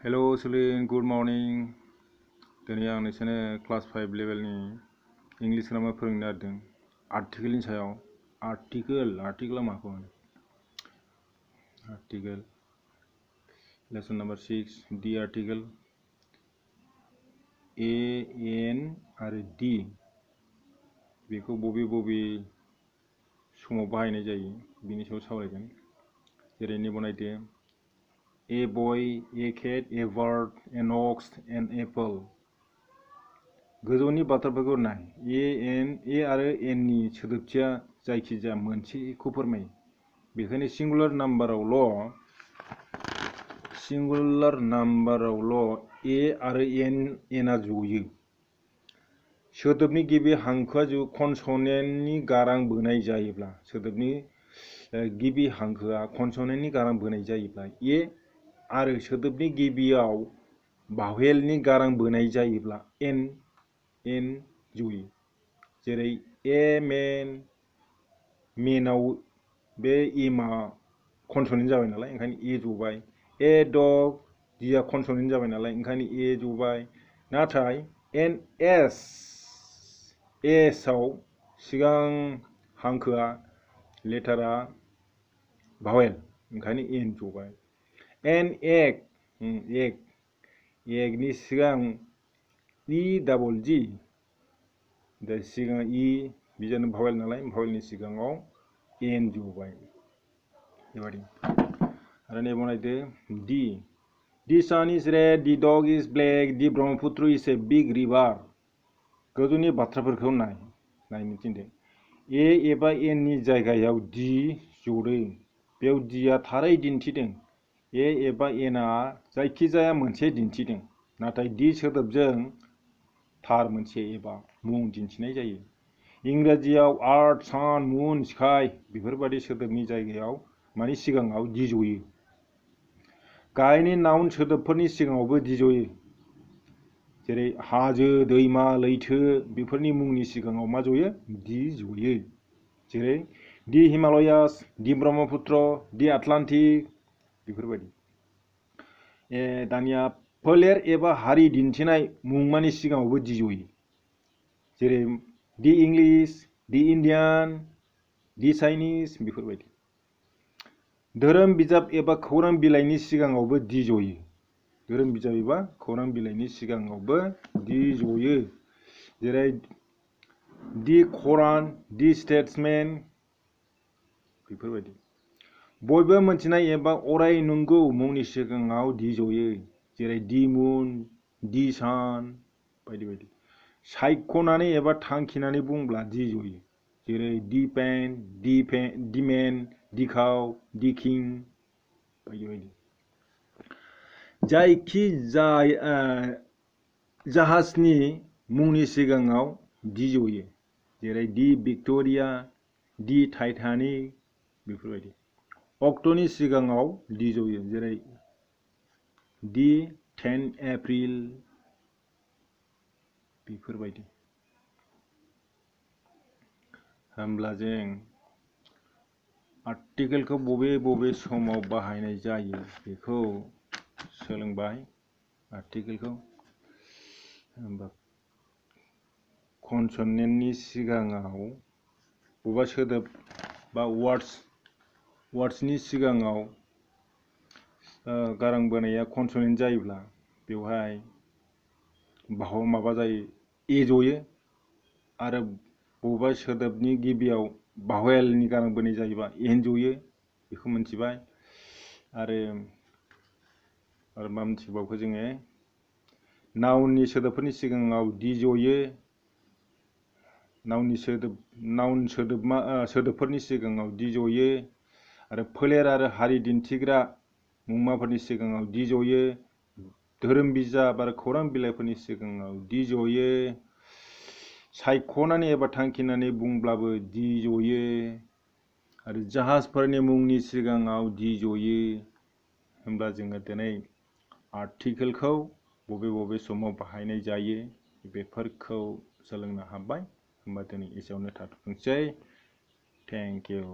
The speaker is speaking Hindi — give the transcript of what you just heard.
हेल' सुलिन गुड मर्निं दिनै आं नोंसोरनो क्लास फाइभ लेभेलनि इंलिश ग्रामार फोरोंनो नागिरदों आर्टिकेलनि सायाव आर्टिकेल आर्टिकेला माखौ होनो article lesson number six the article a an आरो डि बेखौ बबे बबे समाव बाहायनाय जायो बिनि सायाव सावरायगोन जेरै बनायदो a boy, a cat, a bird, an ox, an apple. गोजौनि बाथ्राफोरखौ नाय। ए एन ए आरो एन नि सोदोबथिया जायखिजाया मोनसेखौ फोरमायो। बेखायनो सिंगुलार नाम्बारावल' सिंगुलार नाम्बारावल' ए आरो एन एनआ जयो। सोदोबनि गिबि हांखोआ जो कनसनेन्टनि गारां बोनाय जायोब्ला सोदोबनि गिबि हांखोआ कनसनेन्टनि गारां बोनाय जायोब्ला ए आरो सोदोबनि गिबियाव भावेलनि गारां बोनाय जायोब्ला एन एन जयो जेरै ए मेन मेनाव बे एमा कनसनेन्ट जाबाय नालाय, ओंखायनो ए जबाय। ए डग डिया कनसनेन्ट जाबाय नालाय, ओंखायनो ए जबाय। नाथाय एन एस, एसआव सिगां हांखोआ लेटारा भावेल ओंखायनो एन जबाय। एन एक एक एकनि सिगां इ डाबल जि दा सिगां इ बिजानो भावेल नालाय भावेलनि सिगाङाव एन जबाय बेबायदि आरो नै बनायदो the the sun is red the dog is black the Brahmaputra is a big river गोजौनि बाथ्राफोरखौ नाय नायनो थिनदों ए एबा एननि जायगायाव डि जदों बेयाव डिया थारै दिन्थिदों ए एबा एनआ जायखिजाया मोनसे दिन्थिदों नाथाय दि सोदोबजों थार मोनसे एबा मुं दिन्थिनाय जायो इंराजियाव आर्थ सान मुन स्काई बेफोरबादि सोदोबनि जायगायाव माने सिगाङाव दि जयो गाहायनि नाउन सोदोबफोरनि सिगाङावबो दि जयो जेरै हाजो दैमा लैथो बेफोरनि मुंनि सिगाङाव मा जयो दि जयो जेरै दि हिमालयास दि ब्रह्मपुत्र दि आटलान्टिक बेफोरबायदि। ए, दानिया फोलेर एबा हारि दिन्थिनाय मुंमानि सिगाङावबो दि जयो जेरै दि इंलिस, दि इण्डियान दि चाइनिस बेफोरबायदि। धोरोम बिजाब एबा खौरां बिलाइनि सिगाङावबो दि जयो धोरोम बिजाब एबा खौरां बिलाइनि सिगाङावबो दि जयो जेरै दि खरान दि स्टेट्समेन बेफोरबायदि। बयबो मोनथिनाय एबा अराय नंगौ मुंनि सिगाङाव दि जयो जेरै दि मुन दि सान बायदि बायदि सायख'नानै एबा थांखिनानै बुंब्ला दि जयो जेरै the pen the pen the man the खाव दि किं बायदि बायदि जायखि जाय जाहाजनि मुंनि सिगाङाव दि जयो जेरै दि भिक्ट'रिया दि टाइटानिक बेफोरबायदि अक्ट'नि सिगाङाव दि जयो जेरै दि टेन एप्रिल बेफोरबायदि। होमब्ला जों आर्टिकेलखौ बबे बबे समाव बाहायनाय जायो बेखौ सोलोंबाय आर्टिकेलखौ। होमबा कनसनेन्टनि सिगाङाव बबेबा सोदोब बा वार्डस वार्डसनि सिगाङाव गारां बोनाया कनसनेन्ट जायोब्ला बेवहाय बाहाव माबा जायो ए जयो आरो बबेबा सोदोबनि गिबियाव भावेलनि गारां बोनाय जायोबा एन जयो बेखौ मिथिबाय आरो आरो मा मिथिबावखो जोङो? नाउननि सोदोबफोरनि सिगाङाव दि जयो नाउननि सोदोब, नाउन सोदोब मा सोदोबफोरनि सिगाङाव दि जयो आरो फोलेर आरो हारि दिन्थिग्रा मुंमाफोरनि सिगाङाव दि जयो धोरोम बिजाब आरो खौरां बिलाइफोरनि सिगाङाव दि जयो सायख'नानै एबा थांखिनानै बुंब्लाबो दि जयो आरो जाहाजफोरनि मुंनि सिगाङाव दि जयो होमब्ला जोङो दिनै आर्टिकेलखौ बबे बबे समाव बाहायनाय जायो बेफोरखौ सोलोंनो हाबाय। होमबा दिनै एसेयावनो थाथ'थोंसै थेंक इउ।